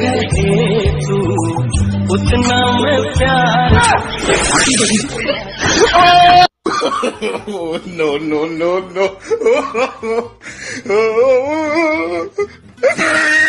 कहे तू उतना मैं प्यार Oh, no, no, no, no.